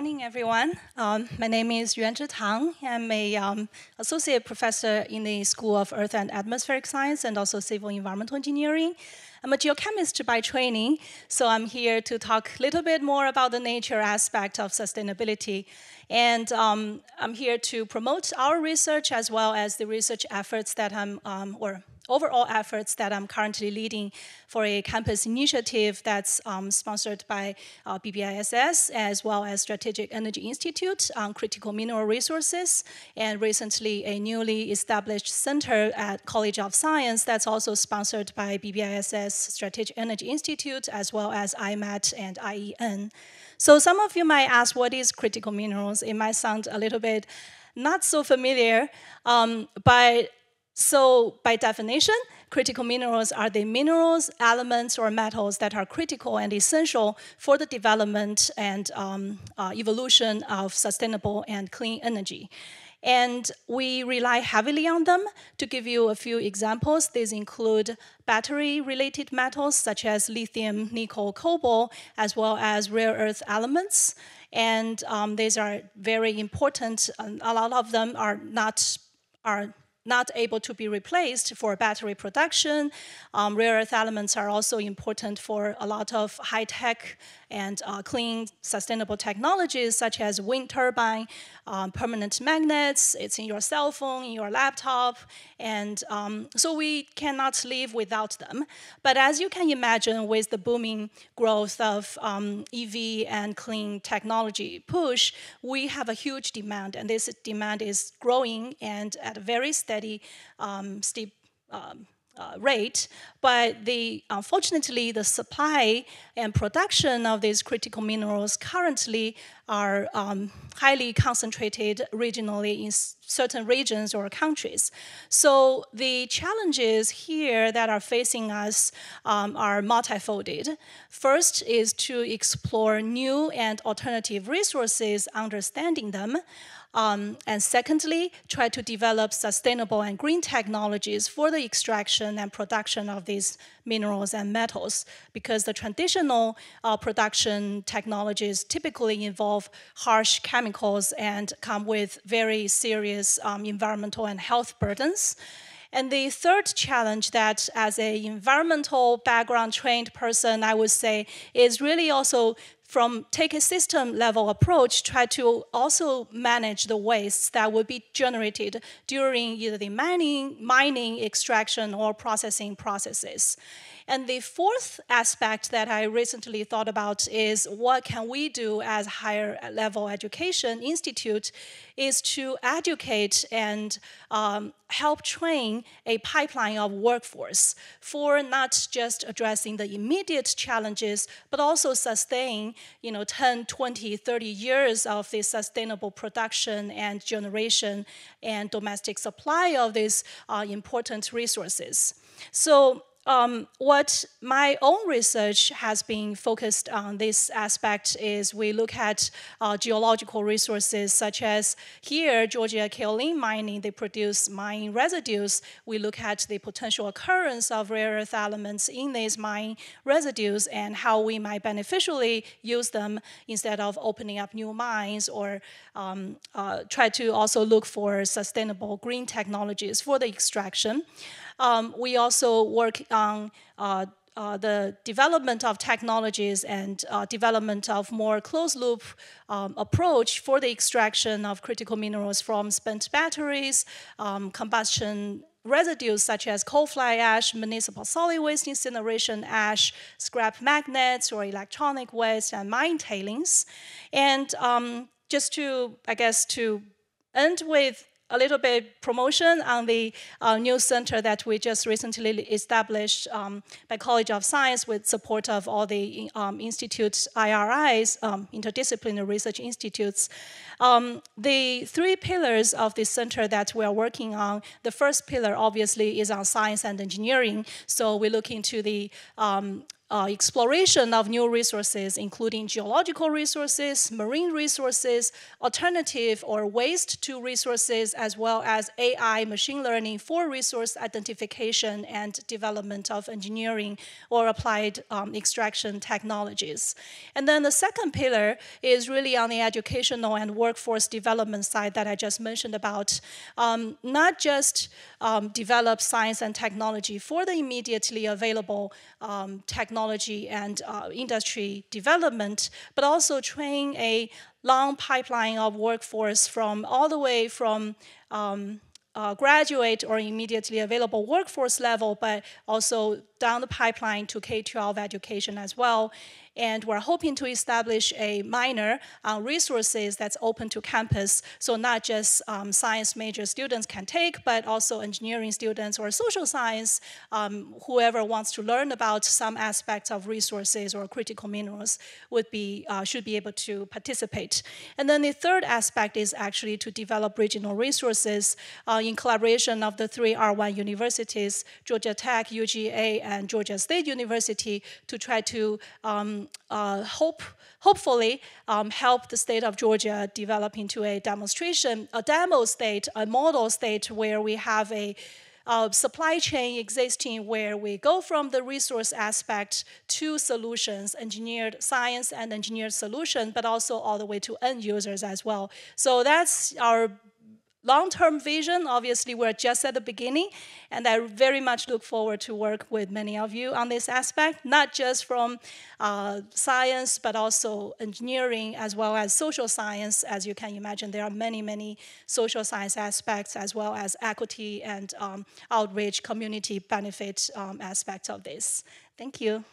morning, everyone. Um, my name is Yuanzhi Tang. I'm a um, associate professor in the School of Earth and Atmospheric Science and also Civil Environmental Engineering. I'm a geochemist by training, so I'm here to talk a little bit more about the nature aspect of sustainability. And um, I'm here to promote our research as well as the research efforts that I'm, um, or overall efforts that I'm currently leading for a campus initiative that's um, sponsored by uh, BBISS as well as Strategic Energy Institute on critical mineral resources, and recently a newly established center at College of Science that's also sponsored by BBISS Strategic Energy Institute as well as IMAT and IEN. So some of you might ask, what is critical minerals? It might sound a little bit not so familiar, um, but so by definition, critical minerals are the minerals, elements, or metals that are critical and essential for the development and um, uh, evolution of sustainable and clean energy. And we rely heavily on them. To give you a few examples, these include battery-related metals such as lithium, nickel, cobalt, as well as rare earth elements. And um, these are very important. A lot of them are not are not able to be replaced for battery production. Um, rare earth elements are also important for a lot of high-tech and uh, clean, sustainable technologies such as wind turbine, um, permanent magnets, it's in your cell phone, in your laptop, and um, so we cannot live without them. But as you can imagine, with the booming growth of um, EV and clean technology push, we have a huge demand, and this demand is growing and at a very steady, um, steep um, uh, rate, but the, unfortunately, the supply and production of these critical minerals currently are um, highly concentrated regionally in certain regions or countries. So the challenges here that are facing us um, are multifolded. First is to explore new and alternative resources, understanding them. Um, and secondly, try to develop sustainable and green technologies for the extraction and production of these minerals and metals, because the traditional uh, production technologies typically involve harsh chemicals and come with very serious um, environmental and health burdens. And the third challenge that as an environmental background trained person, I would say is really also from take a system level approach, try to also manage the waste that would be generated during either the mining, mining, extraction, or processing processes. And the fourth aspect that I recently thought about is what can we do as a higher level education institute is to educate and um, help train a pipeline of workforce for not just addressing the immediate challenges, but also sustain you know, 10, 20, 30 years of this sustainable production and generation and domestic supply of these uh, important resources. So um, what my own research has been focused on this aspect is we look at uh, geological resources such as here, Georgia kaolin mining, they produce mine residues. We look at the potential occurrence of rare earth elements in these mine residues and how we might beneficially use them instead of opening up new mines or um, uh, try to also look for sustainable green technologies for the extraction. Um, we also work on uh, uh, the development of technologies and uh, development of more closed loop um, approach for the extraction of critical minerals from spent batteries, um, combustion residues such as coal fly ash, municipal solid waste incineration ash, scrap magnets or electronic waste, and mine tailings. And um, just to, I guess, to end with a little bit promotion on the uh, new center that we just recently established um, by College of Science with support of all the um, institutes, IRIs, um, interdisciplinary research institutes. Um, the three pillars of this center that we are working on, the first pillar obviously is on science and engineering. So we look into the um, uh, exploration of new resources, including geological resources, marine resources, alternative or waste to resources, as well as AI machine learning for resource identification and development of engineering or applied um, extraction technologies. And then the second pillar is really on the educational and workforce development side that I just mentioned about. Um, not just um, develop science and technology for the immediately available um, technology and uh, industry development, but also train a long pipeline of workforce from all the way from um, uh, graduate or immediately available workforce level, but also down the pipeline to K-12 education as well. And we're hoping to establish a minor on resources that's open to campus. So not just um, science major students can take, but also engineering students or social science, um, whoever wants to learn about some aspects of resources or critical minerals would be, uh, should be able to participate. And then the third aspect is actually to develop regional resources uh, in collaboration of the three R1 universities, Georgia Tech, UGA, and Georgia State University to try to um, uh, hope, hopefully um, help the state of Georgia develop into a demonstration, a demo state, a model state where we have a uh, supply chain existing where we go from the resource aspect to solutions, engineered science and engineered solution, but also all the way to end users as well. So that's our long-term vision, obviously, we're just at the beginning, and I very much look forward to work with many of you on this aspect, not just from uh, science, but also engineering, as well as social science. As you can imagine, there are many, many social science aspects, as well as equity and um, outreach, community benefit um, aspects of this. Thank you.